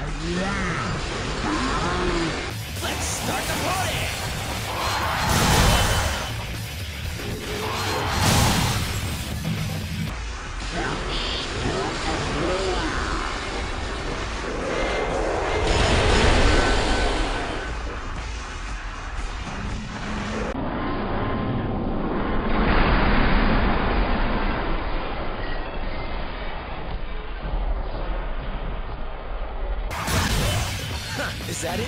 Yeah. Huh, is that it?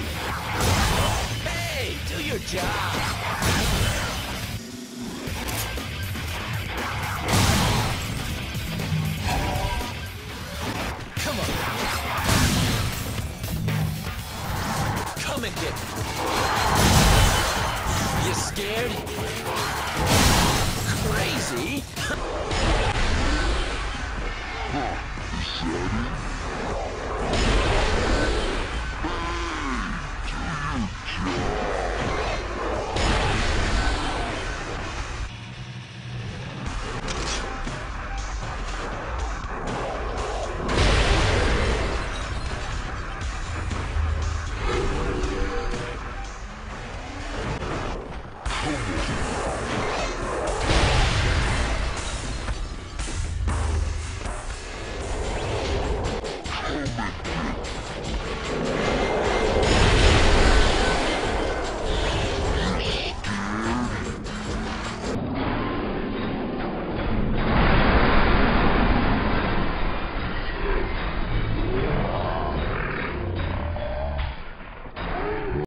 Hey, do your job! Come on. Come and get me.